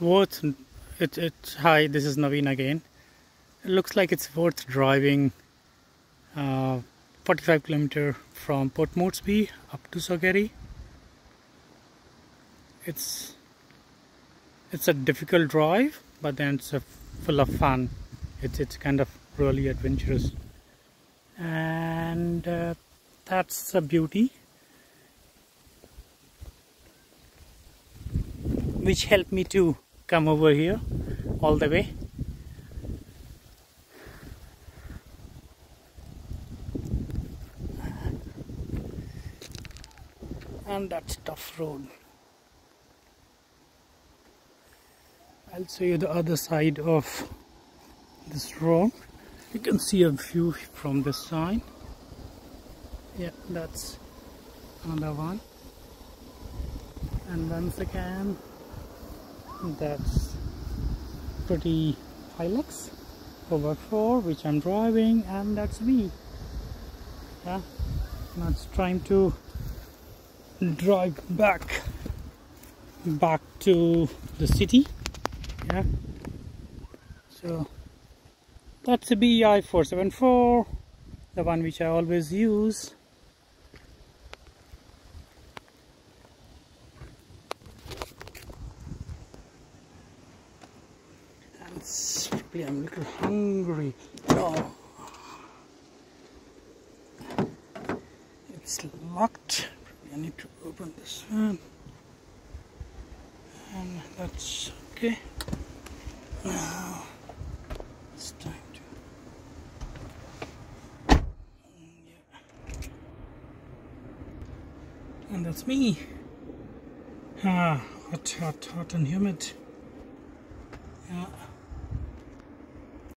worth it, it hi this is Naveen again. It looks like it's worth driving uh, 45 kilometer from Port Moresby up to Sogeri it's it's a difficult drive but then it's full of fun. It's, it's kind of really adventurous. And uh, that's a beauty which helped me to come over here all the way. And that's tough road. I'll show you the other side of this road. You can see a view from this side yeah that's another one. And once again that's pretty Hilux over 4 which I'm driving and that's me. Yeah now it's trying to drive back back to the city. Yeah so that's a BI 474 the one which I always use probably I'm a little hungry. Oh. It's locked. I need to open this one. And that's okay. Now it's time to and that's me. Ah hot hot hot and humid. Yeah